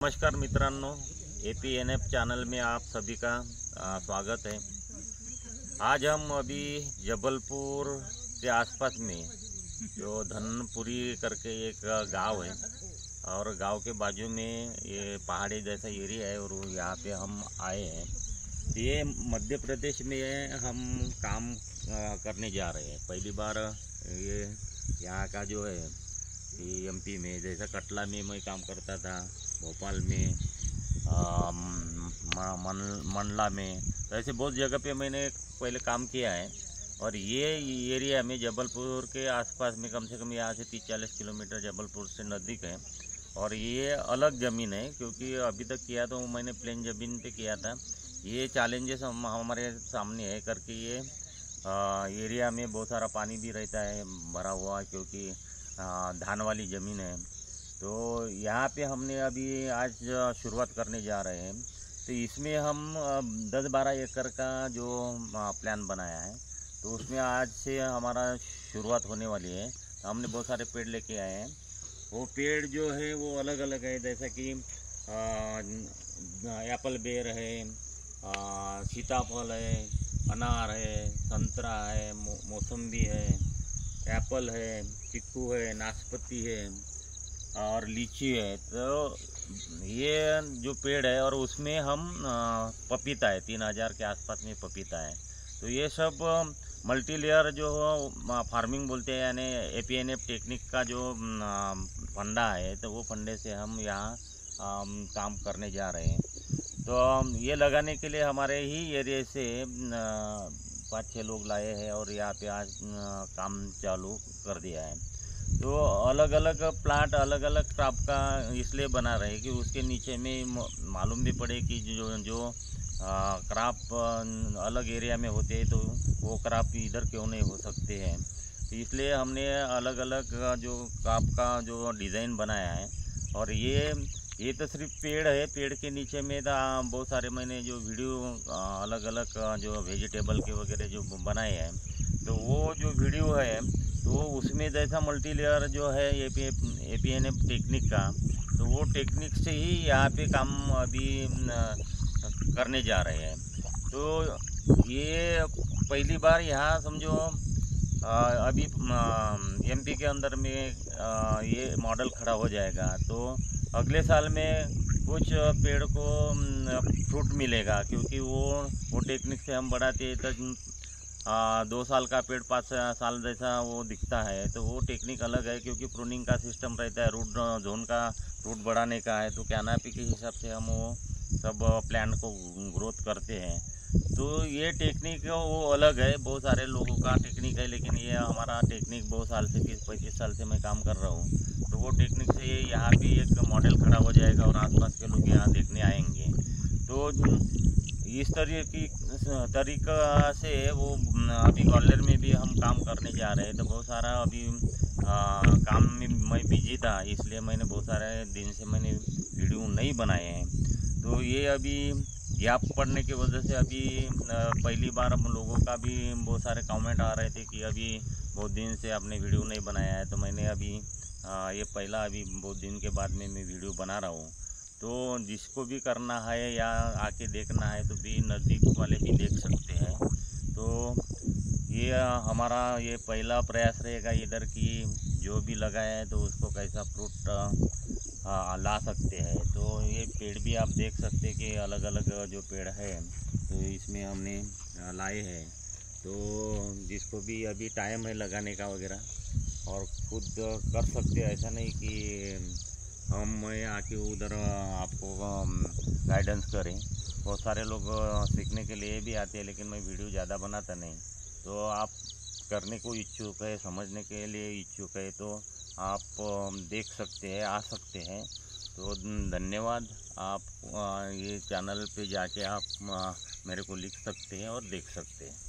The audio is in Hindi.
नमस्कार मित्रांनो A P N F channel में आप सभी का स्वागत है। आज हम अभी जबलपुर के आसपास में, जो धनपुरी करके एक गाँव है, और गाँव के बाजू में ये पहाड़ी जैसा एरिया है, और यहाँ पे हम आए हैं। ये मध्य प्रदेश में हम काम करने जा रहे हैं। पहली बार ये यहाँ का जो है एम पी में, जैसा कटला में मैं काम करता था भोपाल में मंडला में तो ऐसे बहुत जगह पे मैंने पहले काम किया है। और ये एरिया में जबलपुर के आसपास में कम से कम यहाँ से तीस चालीस किलोमीटर जबलपुर से नज़दीक है। और ये अलग ज़मीन है क्योंकि अभी तक किया तो मैंने प्लेन ज़मीन पे किया था। ये चैलेंजेस हम हमारे सामने है करके ये आ, एरिया में बहुत सारा पानी भी रहता है भरा हुआ क्योंकि आ, धान वाली ज़मीन है। तो यहाँ पे हमने अभी आज शुरुआत करने जा रहे हैं। तो इसमें हम दस बारह एकड़ का जो प्लान बनाया है। तो उसमें आज से हमारा शुरुआत होने वाली है। तो हमने बहुत सारे पेड़ लेके आए हैं। वो पेड़ जो है, वो अलग अलग है। जैसा कि एप्पल बेर है सीताफल है, अनार है, संतरा है मौसम्बी है, एप्पल है, चिक्कू है नाशपाती है। और लीची है तो ये जो पेड़ है और उसमें हम पपीता है, तीन हज़ार के आसपास में पपीता है। तो ये सब मल्टी लेयर जो फ़ार्मिंग बोलते हैं, यानी A P N F technique का जो फंडा है तो वो फंडे से हम यहाँ काम करने जा रहे हैं। तो ये लगाने के लिए हमारे ही एरिया से पाँच छः लोग लाए हैं और यहाँ पे आज काम चालू कर दिया है। तो अलग अलग प्लांट अलग अलग क्रॉप का इसलिए बना रहे कि उसके नीचे में मालूम भी पड़े कि जो जो क्रॉप अलग एरिया में होते हैं तो वो क्रॉप इधर क्यों नहीं हो सकते हैं? तो इसलिए हमने अलग अलग जो क्रॉप का जो डिज़ाइन बनाया है, और ये ये तो सिर्फ़ पेड़ है, पेड़ के नीचे में तो बहुत सारे मैंने जो वीडियो अलग अलग जो वेजिटेबल के वगैरह जो बनाए हैं तो वो जो वीडियो है तो उसमें जैसा मल्टी लेयर जो है A P A P N F technique का तो वो टेक्निक से ही यहाँ पे काम अभी करने जा रहे हैं। तो ये पहली बार यहाँ समझो अभी एम पी के अंदर में ये मॉडल खड़ा हो जाएगा। तो अगले साल में कुछ पेड़ को फ्रूट मिलेगा, क्योंकि वो वो टेक्निक से हम बढ़ाते तो आ, दो साल का पेड़ पाँच साल जैसा वो दिखता है तो वो टेक्निक अलग है क्योंकि प्रूनिंग का सिस्टम रहता है रूट जोन का रूट बढ़ाने का है तो कैनापी के हिसाब से हम वो सब प्लांट को ग्रोथ करते हैं। तो ये टेक्निक वो अलग है बहुत सारे लोगों का टेक्निक है लेकिन ये हमारा टेक्निक बहुत साल से बीस पैंतीस साल से मैं काम कर रहा हूँ। तो वो टेक्निक से यहाँ भी एक मॉडल खड़ा हो जाएगा और आसपास के लोग यहाँ देखने आएँगे। तो इस तरीके की तरीका से वो अभी ग्वालियर में भी हम काम करने जा रहे हैं। तो बहुत सारा अभी आ, काम में मैं बिज़ी था इसलिए मैंने बहुत सारे दिन से मैंने वीडियो नहीं बनाए हैं। तो ये अभी गैप पड़ने की वजह से अभी पहली बार हम लोगों का भी बहुत सारे कमेंट आ रहे थे कि अभी बहुत दिन से आपने वीडियो नहीं बनाया है। तो मैंने अभी आ, ये पहला अभी बहुत दिन के बाद में मैं वीडियो बना रहा हूँ। तो जिसको भी करना है या आके देखना है तो भी नज़दीक वाले भी देख सकते हैं। तो ये हमारा ये पहला प्रयास रहेगा इधर की, जो भी लगाया है तो उसको कैसा फ्रूट ला सकते हैं। तो ये पेड़ भी आप देख सकते हैं कि अलग अलग जो पेड़ है तो इसमें हमने लाए हैं। तो जिसको भी अभी टाइम है लगाने का वगैरह, और खुद कर सकते ऐसा नहीं कि हम मैं आके उधर, आपको गाइडेंस करें। बहुत सारे लोग सीखने के लिए भी आते हैं, लेकिन मैं वीडियो ज़्यादा बनाता नहीं। तो आप करने को इच्छुक है, समझने के लिए इच्छुक है तो आप देख सकते हैं, आ सकते हैं। तो धन्यवाद। आप ये चैनल पे जाके आप मेरे को लिख सकते हैं और देख सकते हैं।